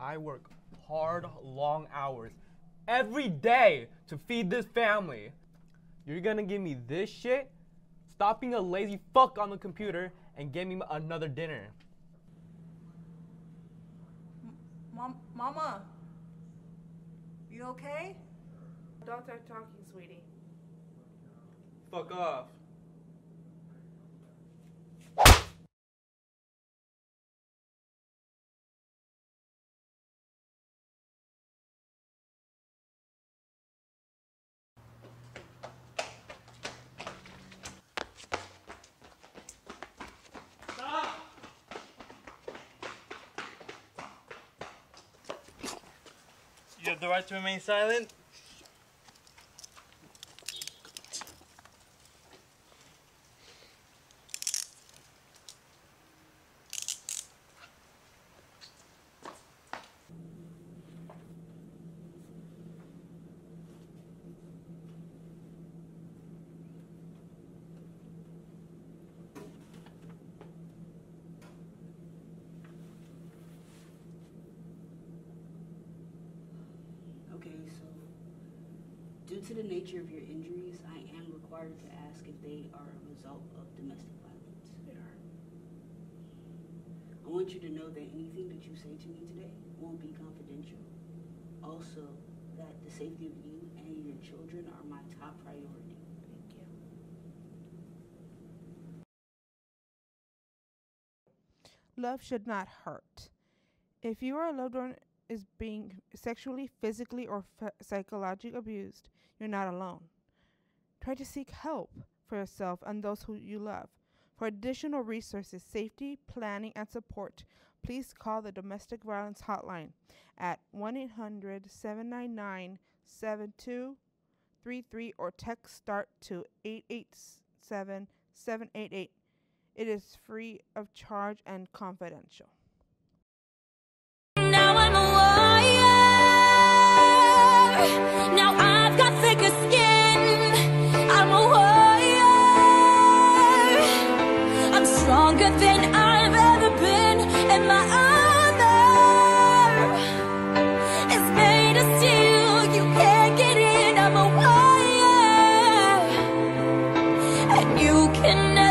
I work hard, long hours every day to feed this family. You're gonna give me this shit? Stop being a lazy fuck on the computer and get me another dinner. Mom, Mama, you okay? Adults are talking, sweetie. Fuck off. You have the right to remain silent. Okay, so due to the nature of your injuries, I am required to ask if they are a result of domestic violence. They are. I want you to know that anything that you say to me today won't be confidential. Also, that the safety of you and your children are my top priority. Thank you. Love should not hurt. If your loved one is being sexually, physically, or f- psychologically abused, you're not alone. Try to seek help for yourself and those who you love. For additional resources, safety, planning, and support, please call the Domestic Violence Hotline at 1 800 799 7233 or text START to 887 788. It is free of charge and confidential. stronger than I've ever been. And my armor is made of steel. You can't get in, I'm a warrior And you can never